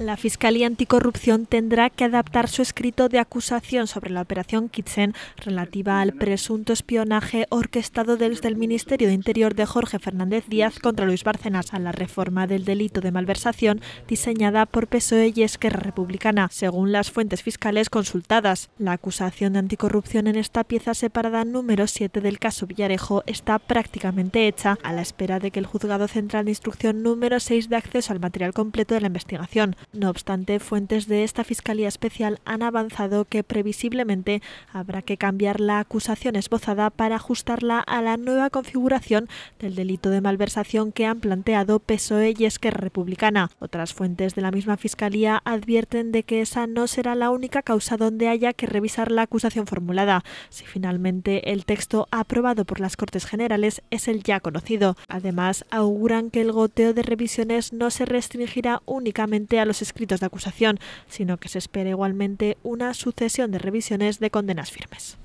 La Fiscalía Anticorrupción tendrá que adaptar su escrito de acusación sobre la operación Kitsen relativa al presunto espionaje orquestado desde el Ministerio de Interior de Jorge Fernández Díaz contra Luis Bárcenas a la reforma del delito de malversación diseñada por PSOE y Esquerra Republicana, según las fuentes fiscales consultadas. La acusación de anticorrupción en esta pieza separada número 7 del caso Villarejo está prácticamente hecha a la espera de que el Juzgado Central de Instrucción número 6 de acceso al material completo de la investigación. No obstante, fuentes de esta Fiscalía Especial han avanzado que previsiblemente habrá que cambiar la acusación esbozada para ajustarla a la nueva configuración del delito de malversación que han planteado PSOE y Esquerra Republicana. Otras fuentes de la misma Fiscalía advierten de que esa no será la única causa donde haya que revisar la acusación formulada, si finalmente el texto aprobado por las Cortes Generales es el ya conocido. Además, auguran que el goteo de revisiones no se restringirá únicamente a escritos de acusación, sino que se espera igualmente una sucesión de revisiones de condenas firmes.